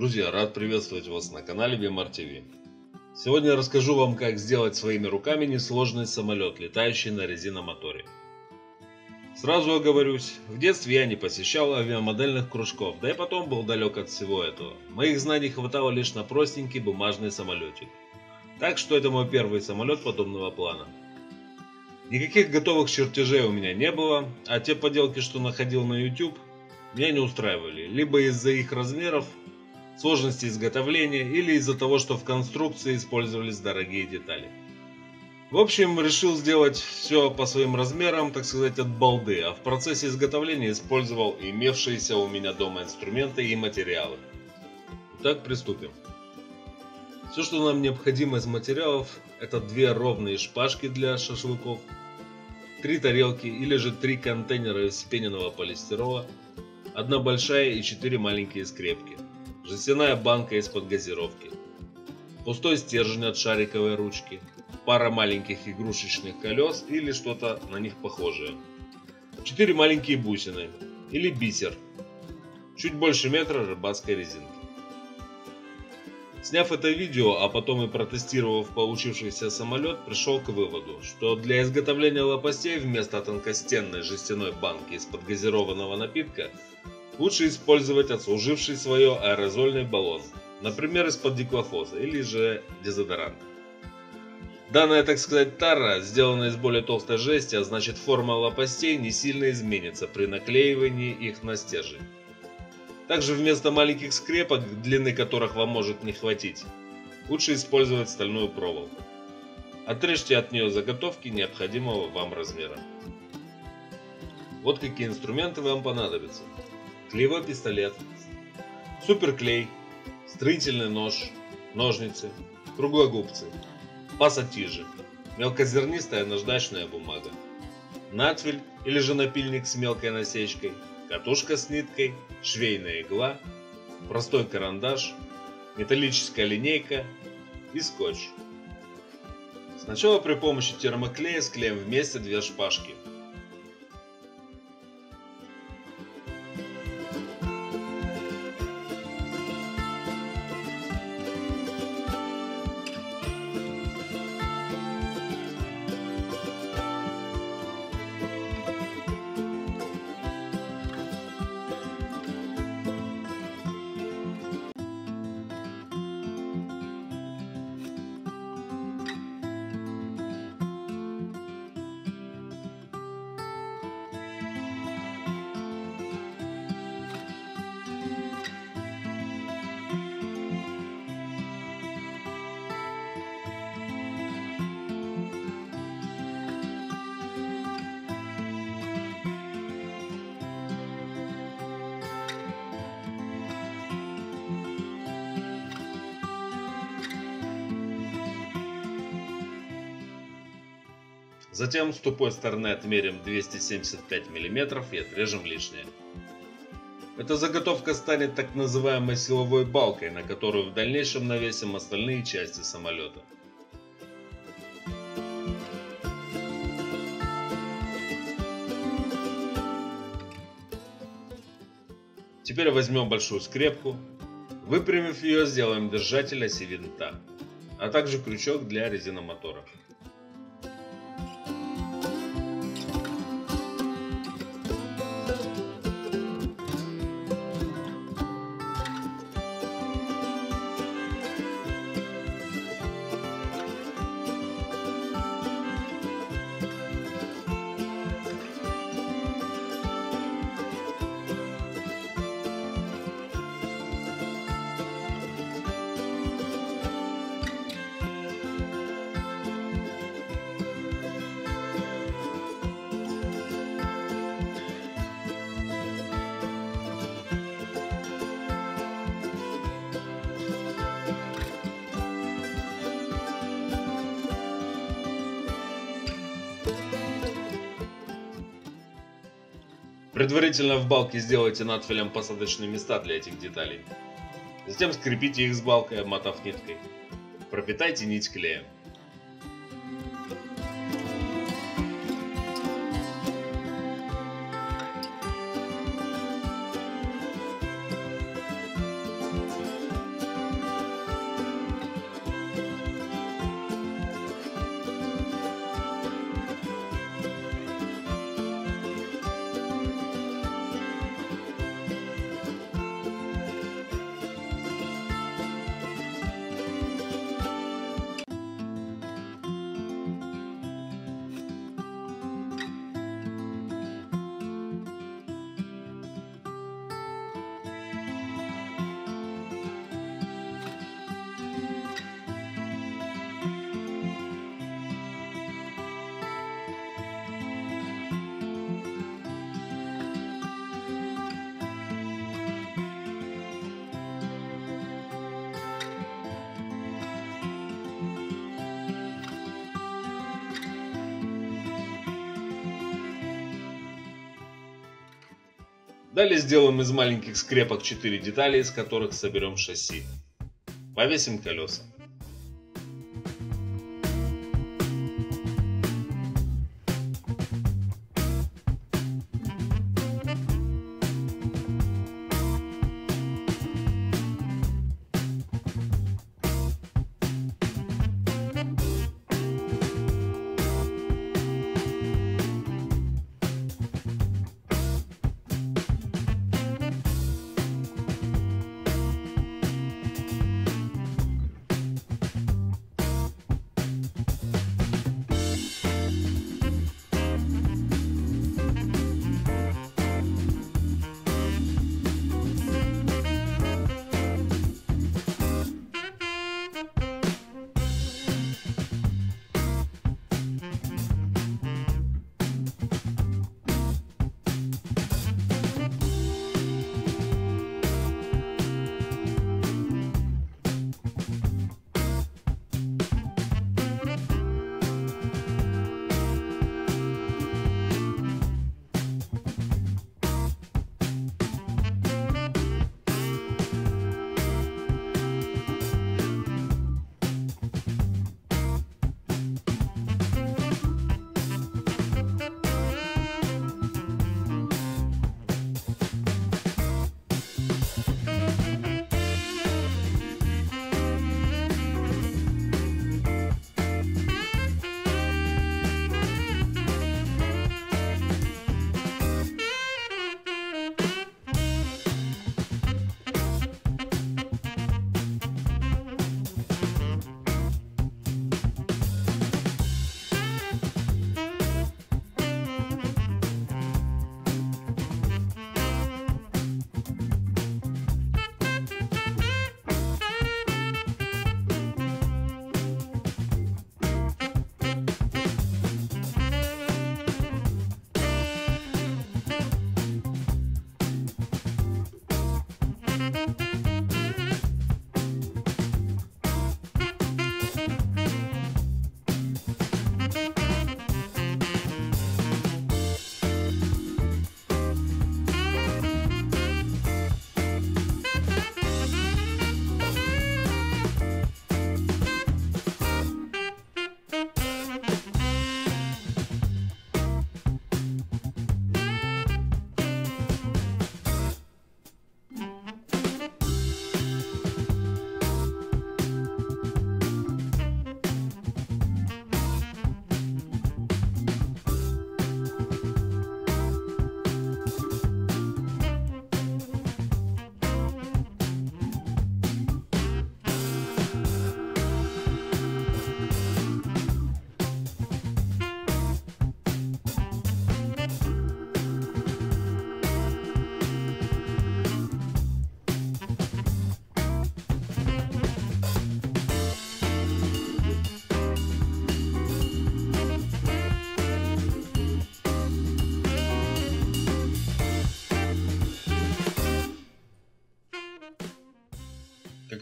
Друзья, рад приветствовать вас на канале Вимар ТВ. Сегодня я расскажу вам, как сделать своими руками несложный самолет, летающий на резиномоторе. Сразу оговорюсь, в детстве я не посещал авиамодельных кружков, да и потом был далек от всего этого. Моих знаний хватало лишь на простенький бумажный самолетик. Так что это мой первый самолет подобного плана. Никаких готовых чертежей у меня не было, а те поделки, что находил на YouTube, меня не устраивали. Либо из-за их размеров, сложности изготовления, или из-за того, что в конструкции использовались дорогие детали. В общем, решил сделать все по своим размерам, так сказать, от балды, а в процессе изготовления использовал имевшиеся у меня дома инструменты и материалы. Итак, приступим. Все, что нам необходимо из материалов, это две ровные шпажки для шашлыков, три тарелки или же три контейнера из пененного полистирола, одна большая и четыре маленькие скрепки, жестяная банка из-под газировки, пустой стержень от шариковой ручки, пара маленьких игрушечных колес или что-то на них похожее, четыре маленькие бусины или бисер, чуть больше метра рыбацкой резинки. Сняв это видео, а потом и протестировав получившийся самолет, пришел к выводу, что для изготовления лопастей вместо тонкостенной жестяной банки из-под газированного напитка лучше использовать отслуживший свое аэрозольный баллон, например из-под диклофоса или же дезодоранта. Данная, так сказать, тара сделана из более толстой жести, а значит форма лопастей не сильно изменится при наклеивании их на стержень. Также вместо маленьких скрепок, длины которых вам может не хватить, лучше использовать стальную проволоку. Отрежьте от нее заготовки необходимого вам размера. Вот какие инструменты вам понадобятся. Клеевой пистолет, суперклей, строительный нож, ножницы, круглогубцы, пассатижи, мелкозернистая наждачная бумага, надфиль или же напильник с мелкой насечкой – катушка с ниткой, швейная игла, простой карандаш, металлическая линейка и скотч. Сначала при помощи термоклея склеим вместе две шпажки – Затем с тупой стороны отмерим 275 мм и отрежем лишнее. Эта заготовка станет так называемой силовой балкой, на которую в дальнейшем навесим остальные части самолета. Теперь возьмем большую скрепку, выпрямив ее, сделаем держатель оси винта, а также крючок для резиномотора. Предварительно в балке сделайте надфилем посадочные места для этих деталей. Затем скрепите их с балкой, обмотав ниткой. Пропитайте нить клеем. Далее сделаем из маленьких скрепок 4 детали, из которых соберем шасси. Повесим колеса.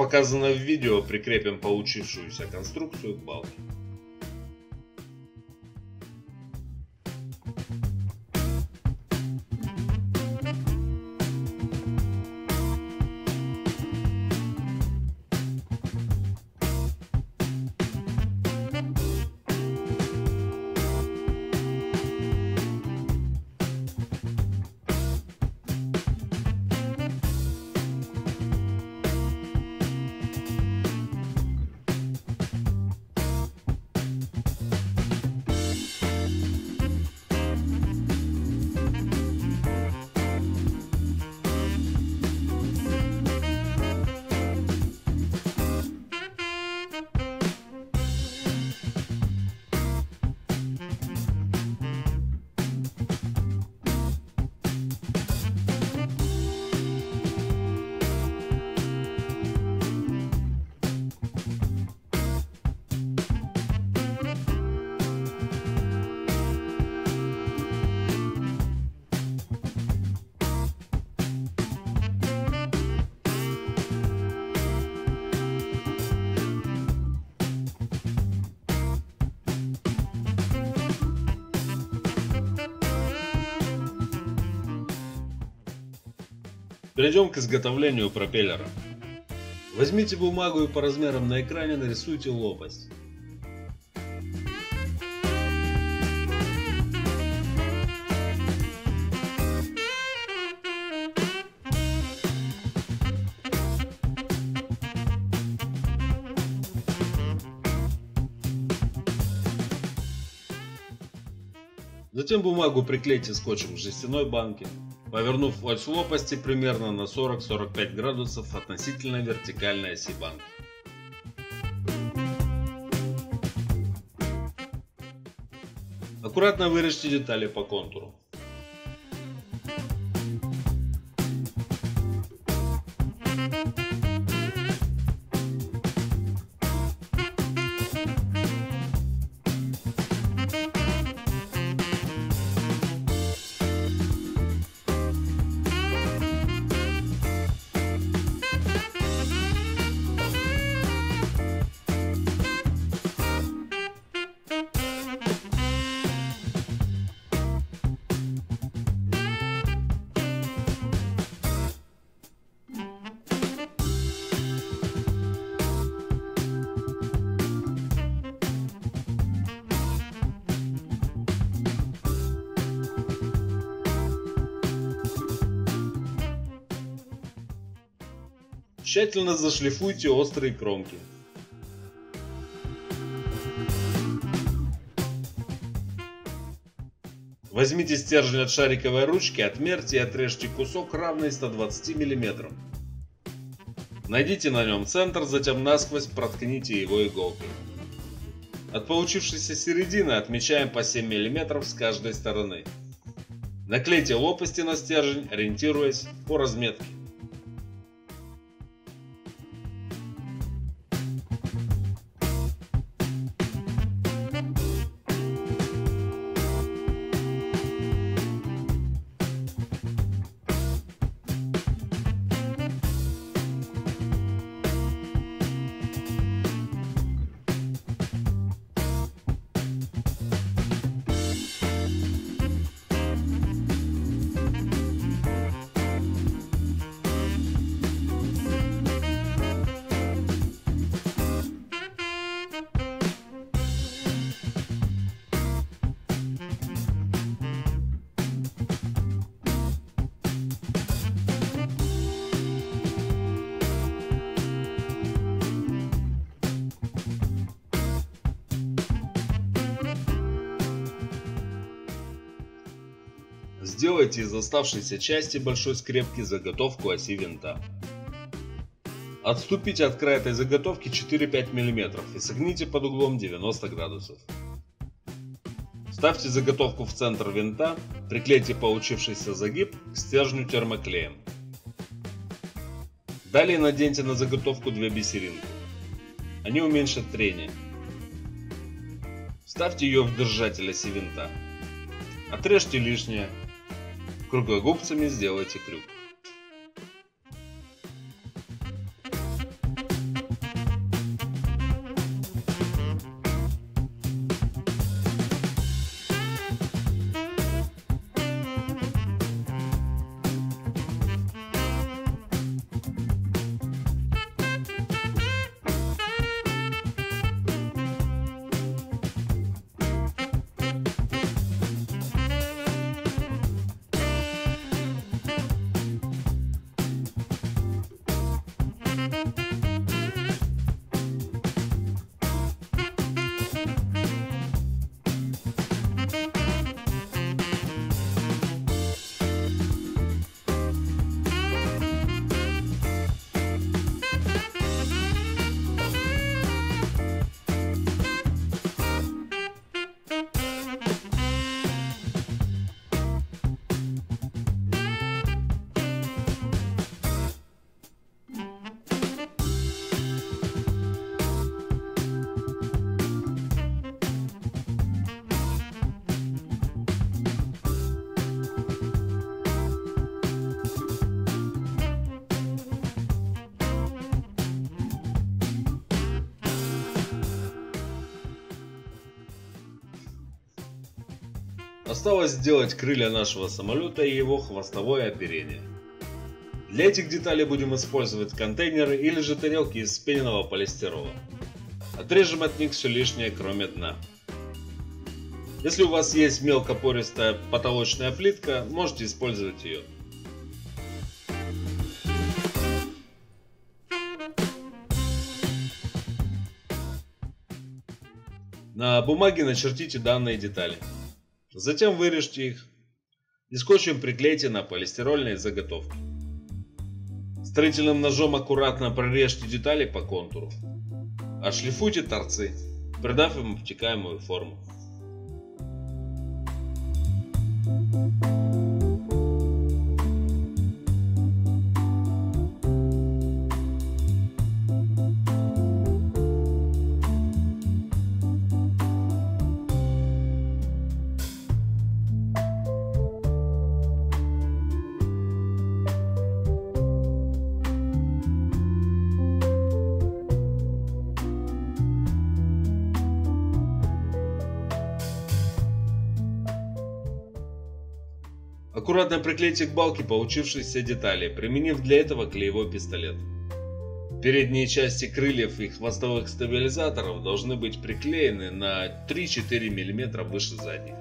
Показано в видео, прикрепим получившуюся конструкцию к балке. Перейдем к изготовлению пропеллера. Возьмите бумагу и по размерам на экране нарисуйте лопасть. Затем бумагу приклейте скотчем к жестяной банке, повернув ось лопасти примерно на 40-45 градусов относительно вертикальной оси банки. Аккуратно вырежьте детали по контуру. Тщательно зашлифуйте острые кромки. Возьмите стержень от шариковой ручки, отмерьте и отрежьте кусок равный 120 мм. Найдите на нем центр, затем насквозь проткните его иголкой. От получившейся середины отмечаем по 7 мм с каждой стороны. Наклейте лопасти на стержень, ориентируясь по разметке. Сделайте из оставшейся части большой скрепки заготовку оси винта. Отступите от края этой заготовки 4-5 мм и согните под углом 90 градусов. Ставьте заготовку в центр винта, приклейте получившийся загиб к стержню термоклеем. Далее наденьте на заготовку две бисеринки. Они уменьшат трение. Ставьте ее в держатель оси винта. Отрежьте лишнее Круглогубцами сделайте крюк. Осталось сделать крылья нашего самолета и его хвостовое оперение. Для этих деталей будем использовать контейнеры или же тарелки из спененного полистирола. Отрежем от них все лишнее, кроме дна. Если у вас есть мелкопористая потолочная плитка, можете использовать ее. На бумаге начертите данные детали. Затем вырежьте их и скотчем приклейте на полистирольные заготовки. Строительным ножом аккуратно прорежьте детали по контуру. Отшлифуйте торцы, придав им обтекаемую форму. Аккуратно приклейте к балке получившиеся детали, применив для этого клеевой пистолет. Передние части крыльев и хвостовых стабилизаторов должны быть приклеены на 3-4 мм выше задних.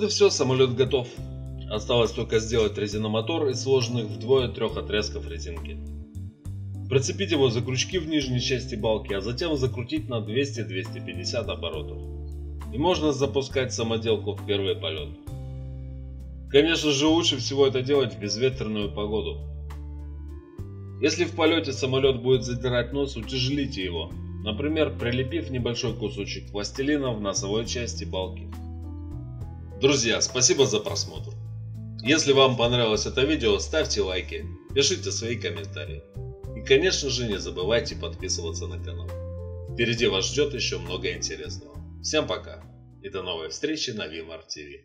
Вот и все, самолет готов. Осталось только сделать резиномотор из сложенных вдвое трех отрезков резинки. Процепить его за крючки в нижней части балки, а затем закрутить на 200-250 оборотов. И можно запускать самоделку в первый полет. Конечно же лучше всего это делать в безветренную погоду. Если в полете самолет будет задирать нос, утяжелите его, например, прилепив небольшой кусочек пластилина в носовой части балки. Друзья, спасибо за просмотр. Если вам понравилось это видео, ставьте лайки, пишите свои комментарии. И конечно же не забывайте подписываться на канал. Впереди вас ждет еще много интересного. Всем пока и до новой встречи на Вимар ТВ.